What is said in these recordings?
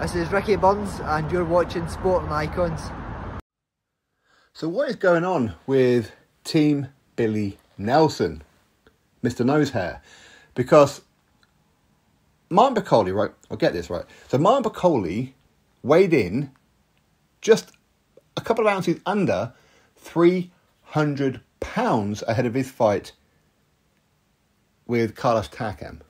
This is Ricky Burns, and you're watching Sporting Icons. So, what is going on with Team Billy Nelson, Mr. Nosehair? Because Martin Bakole, right? I'll get this right. So, Martin Bakole weighed in just a couple of ounces under 300 pounds ahead of his fight with Carlos Takam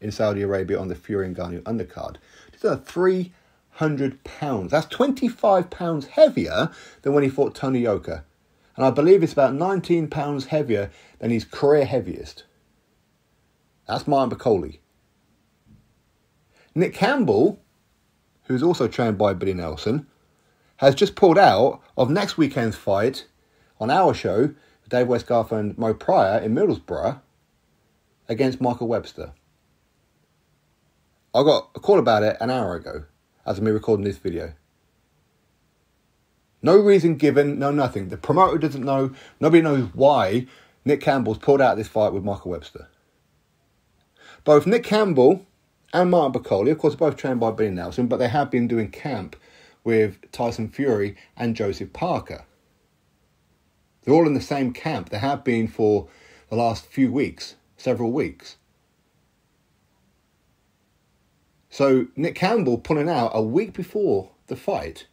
in Saudi Arabia on the Fury and Ngannou undercard. Just a 300 pounds. That's 25 pounds heavier than when he fought Tony Yoka. And I believe it's about 19 pounds heavier than his career heaviest. That's Martin Bakole. Nick Campbell, who's also trained by Billy Nelson, has just pulled out of next weekend's fight on our show, Dave Westgarth and Mo Pryor in Middlesbrough, against Michael Webster. I got a call about it an hour ago as me recording this video. No reason given, no nothing. The promoter doesn't know, nobody knows why Nick Campbell's pulled out this fight with Michael Webster. Both Nick Campbell and Martin Bakole, of course, both trained by Billy Nelson, but they have been doing camp with Tyson Fury and Joseph Parker. They're all in the same camp. They have been for the last few weeks, several weeks. So Nick Campbell pulling out a week before the fight.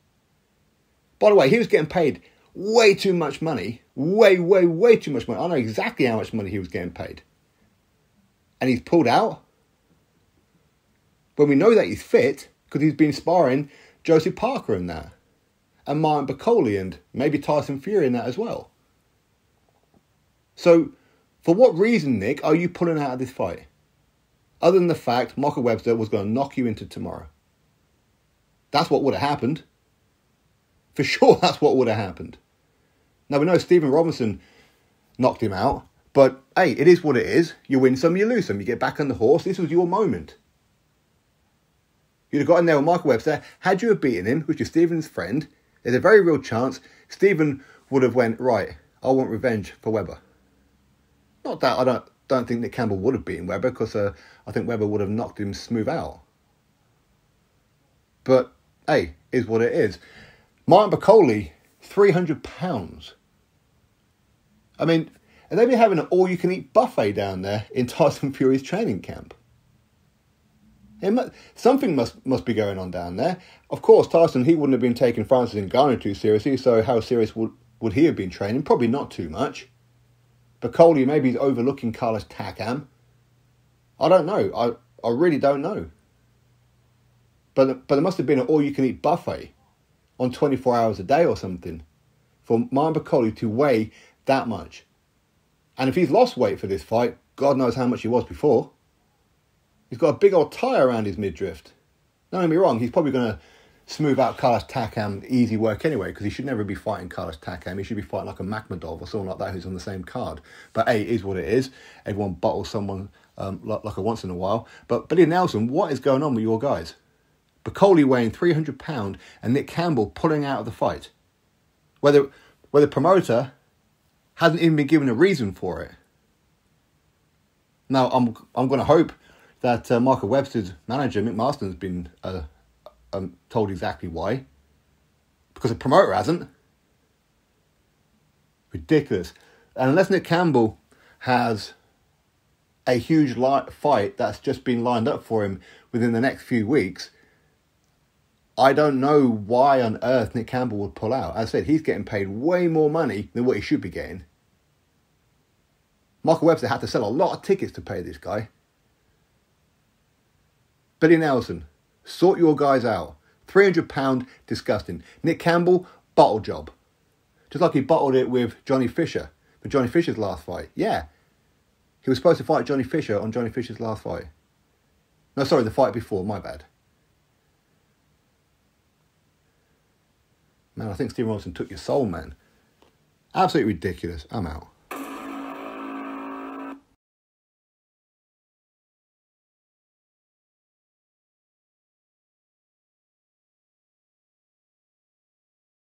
By the way, he was getting paid way too much money. Way, way, way too much money. I know exactly how much money he was getting paid. And he's pulled out. When we know that he's fit, because he's been sparring Joseph Parker in that. And Martin Bakole and maybe Tyson Fury in that as well. So, for what reason, Nick, are you pulling out of this fight? Other than the fact Michael Webster was going to knock you into tomorrow. That's what would have happened. For sure, that's what would have happened. Now, we know Stephen Robinson knocked him out, but hey, it is what it is. You win some, you lose some. You get back on the horse. This was your moment. You'd have got in there with Michael Webster. Had you have beaten him, which is Stephen's friend, there's a very real chance Stephen would have went, right, I want revenge for Webber. Not that I don't don't think that Campbell would have beaten Webber because uh, I think Webber would have knocked him smooth out. But hey, is what it is. Martin Bakole, three hundred pounds. I mean, and they've been having an all-you-can-eat buffet down there in Tyson Fury's training camp. Must, something must must be going on down there. Of course, Tyson he wouldn't have been taking Francis and Ngannou too seriously. So how serious would would he have been training? Probably not too much. Bakole maybe he's overlooking Carlos Takam. I don't know. I, I really don't know. But but there must have been an all you can eat buffet on 24 hours a day or something for Martin Bakole to weigh that much. And if he's lost weight for this fight, God knows how much he was before. He's got a big old tie around his midriff. Don't get me wrong, he's probably going to smooth out Carlos Takam easy work anyway, because he should never be fighting Carlos Takam. He should be fighting like a Makhmudov or someone like that who's on the same card. But hey, it is what it is. Everyone bottles someone um, like, like a once in a while. But Billy Nelson, what is going on with your guys? Bakole weighing 300 pound and Nick Campbell pulling out of the fight. Whether whether promoter hasn't even been given a reason for it. Now I'm I'm going to hope that uh, Michael Webster's manager Mick Marston's been uh, um, told exactly why. Because the promoter hasn't. Ridiculous. And unless Nick Campbell has a huge li- fight that's just been lined up for him within the next few weeks, I don't know why on earth Nick Campbell would pull out. As I said, he's getting paid way more money than what he should be getting. Michael Webster had to sell a lot of tickets to pay this guy. Billy Nelson, Sort your guys out. £300, disgusting. Nick Campbell, bottle job. Just like he bottled it with Johnny Fisher for Johnny Fisher's last fight. Yeah. He was supposed to fight Johnny Fisher on Johnny Fisher's last fight. No, sorry, the fight before, my bad. Man, I think Steve Robinson took your soul, man. Absolutely ridiculous. I'm out.